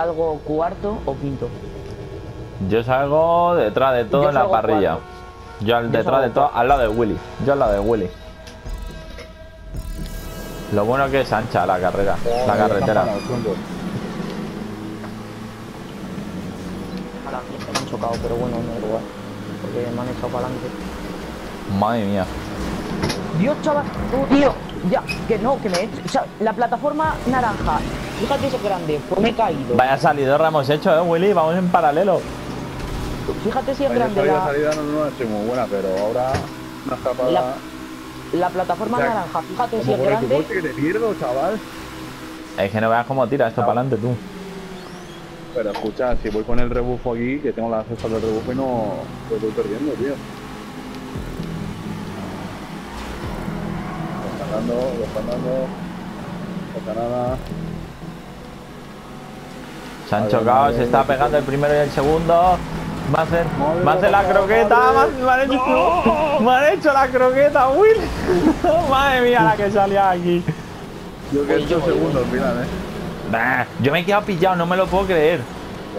salgo cuarto o quinto. Yo salgo detrás de todo Yo en la parrilla. cuarto. Yo al- detrás de todo, al lado de Willy. Yo al lado de Willy. Lo bueno que es ancha la carrera, la carretera. Mala mía, me han chocado, pero bueno, no da igual. Porque me han echado para adelante. Madre mía. Dios, chaval. Oh, tío, ya, que no, que me he hecho. O sea, la plataforma naranja. Fíjate ese grande, pues me he caído. Vaya salidora hemos hecho, eh, Willy. Vamos en paralelo. Fíjate si es grande salida, la, salida no, no ha sido muy buena, pero ahora una escapada. La- la plataforma O sea, naranja. Fíjate si ¿Cómo es tu grande. coche que te pierdo, chaval? Es que no veas cómo tira esto para adelante tú. Pero escucha, si voy con el rebufo aquí, que tengo las cestas del rebufo y no lo estoy perdiendo, tío. Lo están dando, lo están dando. No pasa nada. Se han chocado, se está pegando el primero y el segundo. Va a hacer la croqueta. Me han hecho, me han hecho la croqueta, Will. Madre mía, la que salía aquí. Yo que he hecho voy, segundo al final, eh. Yo me he quedado pillado, no me lo puedo creer.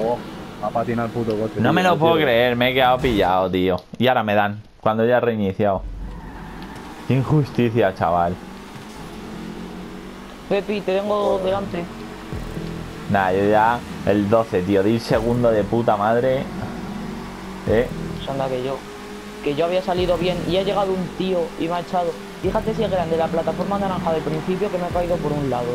Oh, a patinar el puto coche. No tío, me lo puedo creer, me he quedado pillado, tío. Y ahora me dan, cuando ya he reiniciado. Qué injusticia, chaval. Pepi, te vengo delante. Nah, yo ya el 12, tío. Di segundo de puta madre. Eh, anda que yo. Que yo había salido bien y ha llegado un tío y me ha echado. Fíjate si es grande la plataforma naranja del principio que me ha caído por un lado.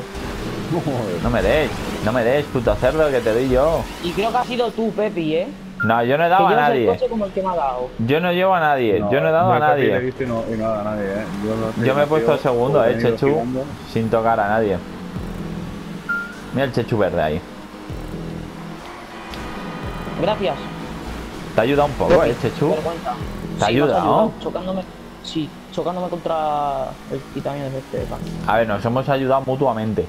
no me des, no me des, puto cerdo, que te doy yo. Y creo que ha sido tú, Pepi, ¿eh? No, yo no he Que dado a el nadie. coche como el que me ha dado. Yo no llevo a nadie, yo no he dado a nadie. no, a eh. Yo, me he puesto segundo, eh, Chechu, sin tocar a nadie. Mira el Chechu verde ahí. Gracias. Te ayuda un poco, eh, Chechu. Vergüenza. ¿Te Sí, ayuda, no? Chocándome. Sí, chocándome contra el quitamientos este de pan. A ver, nos hemos ayudado mutuamente.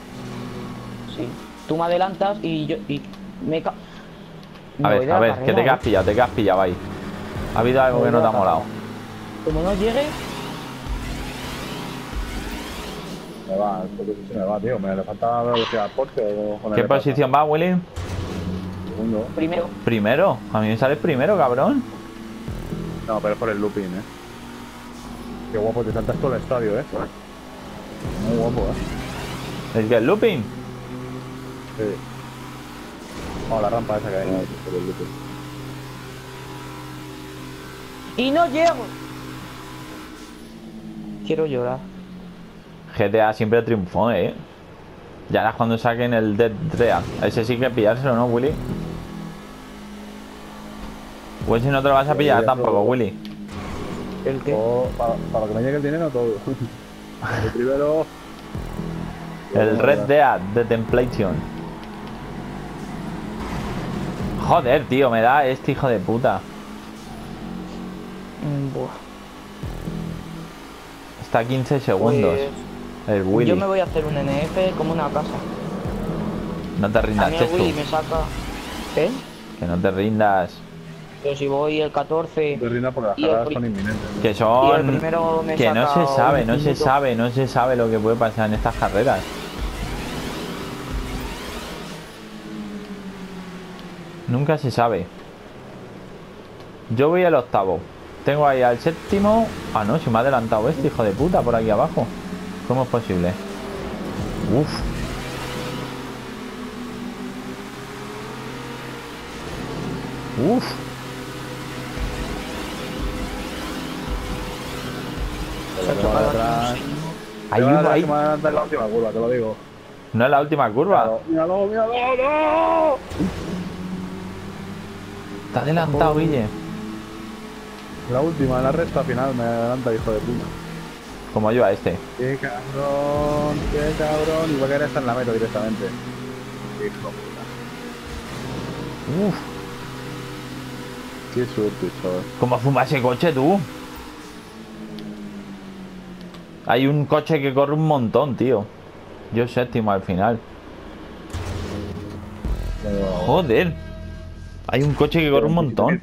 Sí. Tú me adelantas y yo. Y me ca... A ver, a ver, carrera, que te ¿eh? quedas pillado, te quedas pillado ahí. Ha habido algo que no te ha la molado. Como no llegue, Me va, se me va, tío. Me le falta velocidad al el ¿Qué pasa. posición va, Willy? Segundo. primero. Primero. A mí me sale primero, cabrón. No, pero es por el looping, eh. Qué guapo, te saltas todo el estadio, eh. Muy guapo, eh. ¿El que es looping? Sí. Vamos, la rampa esa que hay. por el looping. Y no llego. Quiero llorar. GTA siempre triunfó, eh. Ya ahora cuando saquen el Dead Real. Ese sí que pillárselo, ¿no, Willy? O ese no te lo vas a pillar tampoco, todo. Willy. ¿El qué? Todo- para, para que me llegue el dinero, todo. El primero. El Red Dead de Templation. Joder, tío, me da este hijo de puta. Buah. Está a 15 segundos. Pues, El Willy. Yo me voy a hacer un NF como una casa. No te A rindas, mí el Chechu. Willy me saca. ¿Eh? Que no te rindas. Pero si voy el 14. Te rindas porque las son inminentes. Que son. Que no se sabe, no se sabe, no se sabe lo que puede pasar en estas carreras. Nunca se sabe. Yo voy al octavo. Tengo ahí al séptimo. Ah, no, se me ha adelantado este hijo de puta por aquí abajo. ¿Cómo es posible? Uf. Uf. Hay uno ahí. adelanta en la última curva, te lo digo. No es la última curva. Míralo, míralo, míralo. Está adelantado, Guille. La última, en la recta final me adelanta, hijo de puta. Como yo a este. Qué cabrón, qué cabrón. Y va a querer estar en la meta directamente. Hijo puta. Uf. Qué suerte, chaval. ¿Cómo fuma ese coche tú? Hay un coche que corre un montón, tío. Yo séptimo al final. Joder. Hay un coche que corre un montón.